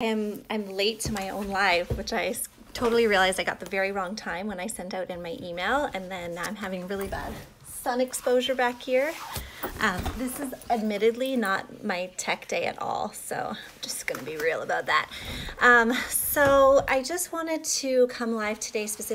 I'm, I'm late to my own live, which I totally realized I got the very wrong time when I sent out in my email, and then I'm having really bad sun exposure back here. Um, this is admittedly not my tech day at all, so I'm just gonna be real about that. Um, so I just wanted to come live today specifically